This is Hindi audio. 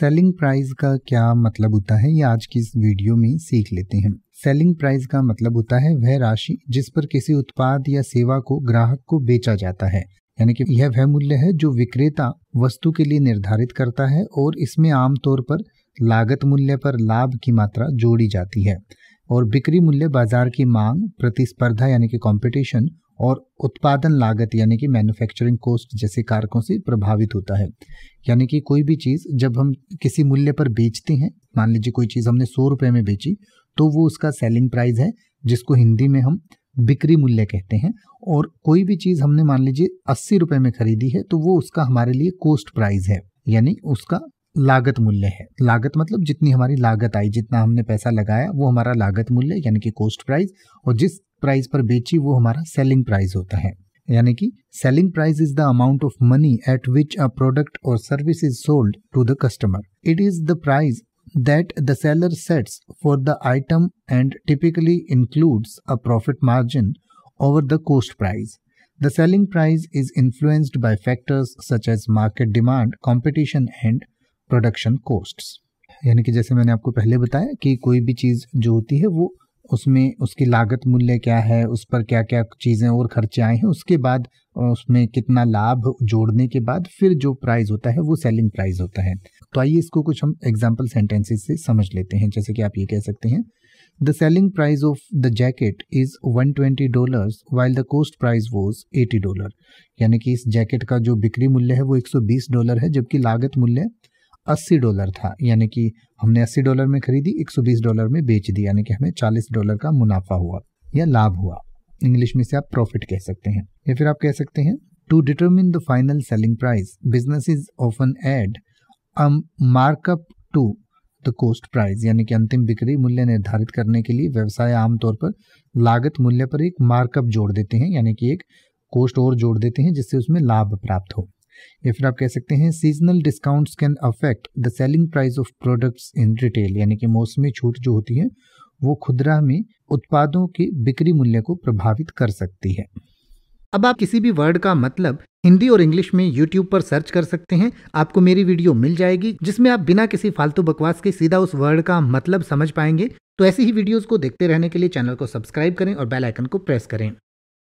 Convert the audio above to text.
सेलिंग प्राइस का क्या मतलब होता है, ये आज की इस वीडियो में सीख लेते हैं। सेलिंग प्राइस का मतलब होता है वह राशि जिस पर किसी उत्पाद या सेवा को ग्राहक को बेचा जाता है। यानी कि यह वह मूल्य है जो विक्रेता वस्तु के लिए निर्धारित करता है और इसमें आमतौर पर लागत मूल्य पर लाभ की मात्रा जोड़ी जाती है। और बिक्री मूल्य बाज़ार की मांग, प्रतिस्पर्धा यानी कि कंपटीशन और उत्पादन लागत, यानी कि मैन्युफैक्चरिंग कॉस्ट जैसे कारकों से प्रभावित होता है। यानी कि कोई भी चीज़ जब हम किसी मूल्य पर बेचते हैं, मान लीजिए कोई चीज़ हमने सौ रुपये में बेची तो वो उसका सेलिंग प्राइस है, जिसको हिंदी में हम बिक्री मूल्य कहते हैं, और कोई भी चीज़ हमने मान लीजिए अस्सी रुपये में खरीदी है तो वो उसका हमारे लिए कॉस्ट प्राइस है, यानी उसका लागत मूल्य है। लागत मतलब जितनी हमारी लागत आई, जितना हमने पैसा लगाया, वो हमारा लागत मूल्य, यानी कि कोस्ट प्राइस और जिस प्राइस पर बेची, वो हमारा सेलिंग प्राइस होता है। यानी कि selling price is the amount of money at which a product और service is sold to the customer it is the price that the seller sets for the item and typically includes a profit margin over the cost price the selling price is influenced by factors such as market demand competition and production costs. यानी कि जैसे मैंने आपको पहले बताया कि कोई भी चीज़ जो होती है वो उसमें उसकी लागत मूल्य क्या है, उस पर क्या क्या चीज़ें और खर्चे आए हैं, उसके बाद उसमें कितना लाभ जोड़ने के बाद फिर जो प्राइस होता है वो सेलिंग प्राइस होता है तो आइए इसको कुछ हम एग्ज़ाम्पल सेंटेंसेस से समझ लेते हैं, जैसे कि आप ये कह सकते हैं the selling price of the jacket is 120 dollars while the cost price was eighty dollar यानी कि इस जैकेट का जो बिक्री मूल्य है वो 120 डॉलर है, जबकि लागत मूल्य अस्सी डॉलर था, यानी कि हमने अस्सी डॉलर में खरीदी, एक सौ बीस डॉलर में बेच दी, यानी कि हमें चालीस डॉलर का मुनाफा हुआ या लाभ हुआ। इंग्लिश में से आप प्रॉफिट कह सकते हैं या फिर आप कह सकते हैं to determine the final selling price business is often add markup to the cost price यानी कि अंतिम बिक्री मूल्य निर्धारित करने के लिए व्यवसाय आमतौर पर लागत मूल्य पर एक मार्कअप जोड़ देते हैं, यानी कि एक कोस्ट और जोड़ देते हैं, जिससे उसमें लाभ प्राप्त हो। या फिर आप कह सकते हैं seasonal discounts can affect the selling price of products in retail यानी कि मौसमी छूट जो होती है, वो खुदरा में उत्पादों के बिक्री मूल्य को प्रभावित कर सकती है। अब आप किसी भी वर्ड का मतलब हिंदी और इंग्लिश में यूट्यूब पर सर्च कर सकते हैं। आपको मेरी वीडियो मिल जाएगी, जिसमें आप बिना किसी फालतू बकवास के सीधा उस वर्ड का मतलब समझ पाएँगे। तो ऐसी ही वीडियोस को देखते रहने के लिए चैनल को सब्सक्राइब करें और बेल आइकन को प्रेस करें।